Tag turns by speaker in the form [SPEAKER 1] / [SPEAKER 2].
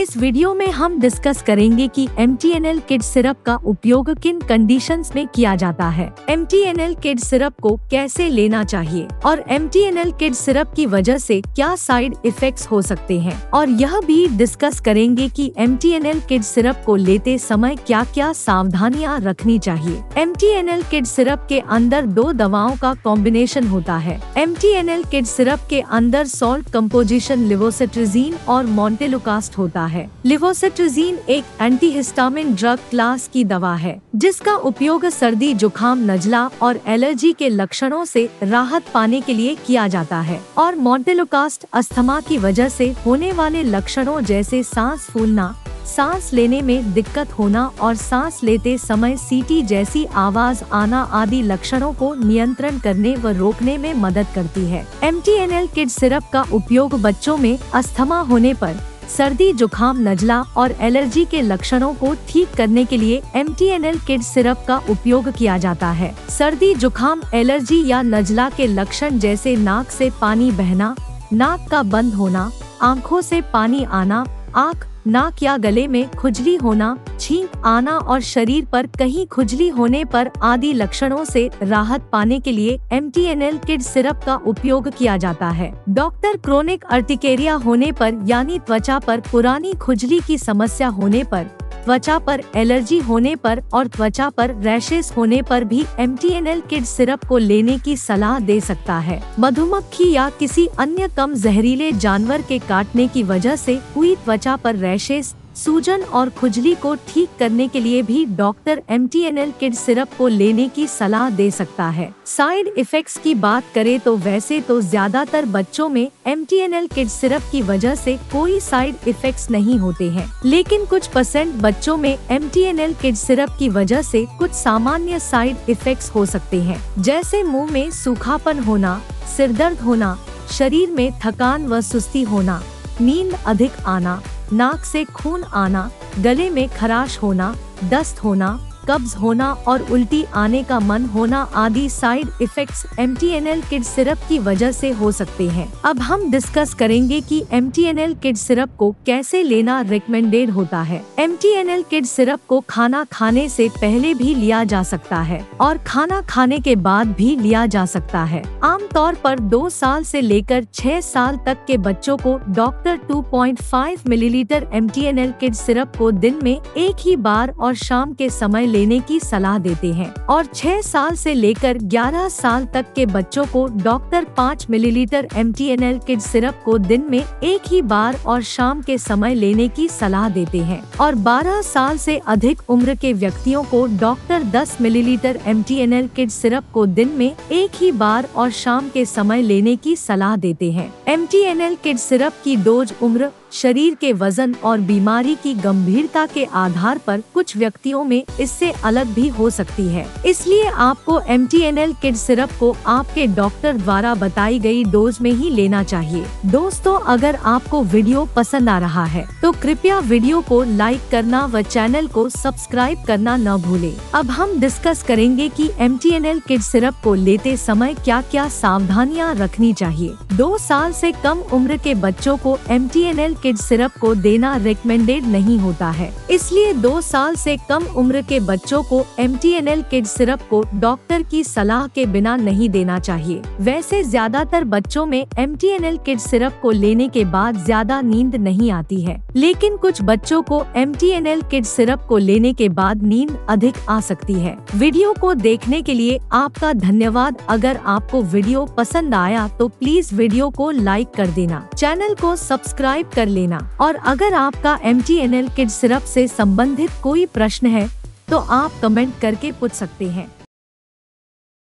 [SPEAKER 1] इस वीडियो में हम डिस्कस करेंगे कि M T N L kid syrup का उपयोग किन कंडीशंस में किया जाता है। M T N L kid syrup को कैसे लेना चाहिए और M T N L kid syrup की वजह से क्या साइड इफेक्ट्स हो सकते हैं। और यह भी डिस्कस करेंगे कि M T N L kid syrup को लेते समय क्या क्या सावधानियाँ रखनी चाहिए। M T N L kid syrup के अंदर दो दवाओं का कॉम्बिनेशन होता है। M T N L kid syrup के अंदर सॉल्ट कम्पोजिशन लिवोसिट्रिजीन और मॉन्टेलोकास्ट होता होता है। लिवोसिट्रिजीन एक एंटीहिस्टामिन ड्रग क्लास की दवा है, जिसका उपयोग सर्दी, जुकाम, नजला और एलर्जी के लक्षणों से राहत पाने के लिए किया जाता है और मॉन्टेलोकास्ट अस्थमा की वजह से होने वाले लक्षणों जैसे सांस फूलना, सांस लेने में दिक्कत होना और सांस लेते समय सीटी जैसी आवाज़ आना आदि लक्षणों को नियंत्रण करने व रोकने में मदद करती है। M T N L kid syrup का उपयोग बच्चों में अस्थमा होने पर सर्दी जुखाम नजला और एलर्जी के लक्षणों को ठीक करने के लिए M T N L kid syrup का उपयोग किया जाता है। सर्दी जुखाम एलर्जी या नजला के लक्षण जैसे नाक से पानी बहना, नाक का बंद होना, आँखों से पानी आना, आँख नाक या गले में खुजली होना, छींक आना और शरीर पर कहीं खुजली होने पर आदि लक्षणों से राहत पाने के लिए M T N L kid syrup का उपयोग किया जाता है। डॉक्टर क्रोनिक अर्टिकेरिया होने पर यानी त्वचा पर पुरानी खुजली की समस्या होने पर त्वचा पर एलर्जी होने पर और त्वचा पर रैशेस होने पर भी M T N L kid syrup को लेने की सलाह दे सकता है। मधुमक्खी या किसी अन्य कम जहरीले जानवर के काटने की वजह से हुई त्वचा पर रैशेस सूजन और खुजली को ठीक करने के लिए भी doctor M T N L kid syrup को लेने की सलाह दे सकता है। साइड इफेक्ट्स की बात करें तो वैसे तो ज़्यादातर बच्चों में M T N L kid syrup की वजह से कोई साइड इफेक्ट्स नहीं होते हैं। लेकिन कुछ परसेंट बच्चों में M T N L kid syrup की वजह से कुछ सामान्य साइड इफेक्ट्स हो सकते हैं। जैसे मुँह में सूखापन होना सिर दर्द होना, शरीर में थकान व सुस्ती होना, नींद अधिक आना नाक से खून आना गले में खराश होना दस्त होना कब्ज होना और उल्टी आने का मन होना आदि side effects M T N L kid syrup की वजह से हो सकते हैं। अब हम डिस्कस करेंगे कि M T N L kid syrup को कैसे लेना रिकमेंडेड होता है। M T N L kid syrup को खाना खाने से पहले भी लिया जा सकता है और खाना खाने के बाद भी लिया जा सकता है। आमतौर पर दो साल से लेकर छह साल तक के बच्चों को doctor 2.5 millilitre M T N L kid syrup को दिन में एक ही बार और शाम के समय लेने की सलाह देते हैं और 6 साल से लेकर 11 साल तक के बच्चों को doctor 5 millilitre M T N L kid syrup को दिन में एक ही बार और शाम के समय लेने की सलाह देते हैं और 12 साल से अधिक उम्र के व्यक्तियों को doctor 10 millilitre M T N L kid syrup को दिन में एक ही बार और शाम के समय लेने की सलाह देते हैं। M T N L kid syrup की डोज उम्र, शरीर के वज़न और बीमारी की गंभीरता के आधार पर कुछ व्यक्तियों में इससे अलग भी हो सकती है। इसलिए आपको M T N L kid syrup को आपके डॉक्टर द्वारा बताई गई डोज में ही लेना चाहिए। दोस्तों, अगर आपको वीडियो पसंद आ रहा है तो कृपया वीडियो को लाइक करना व चैनल को सब्सक्राइब करना न भूले। अब हम डिस्कस करेंगे कि M T N L kid syrup को लेते समय क्या क्या सावधानियाँ रखनी चाहिए। दो साल से कम उम्र के बच्चों को M T N L kid syrup को देना रिकमेंडेड नहीं होता है। इसलिए दो साल से कम उम्र के बच्चों को M T N L kid syrup को डॉक्टर की सलाह के बिना नहीं देना चाहिए। वैसे ज़्यादातर बच्चों में M T N L kid syrup को लेने के बाद ज़्यादा नींद नहीं आती है। लेकिन कुछ बच्चों को M T N L kid syrup को लेने के बाद नींद अधिक आ सकती है। वीडियो को देखने के लिए आपका धन्यवाद। अगर आपको वीडियो पसंद आया तो प्लीज़ वीडियो को लाइक कर देना। चैनल को सब्सक्राइब कर लेना। और अगर आपका M T N L kid syrup से संबंधित कोई प्रश्न है तो आप कमेंट करके पूछ सकते हैं।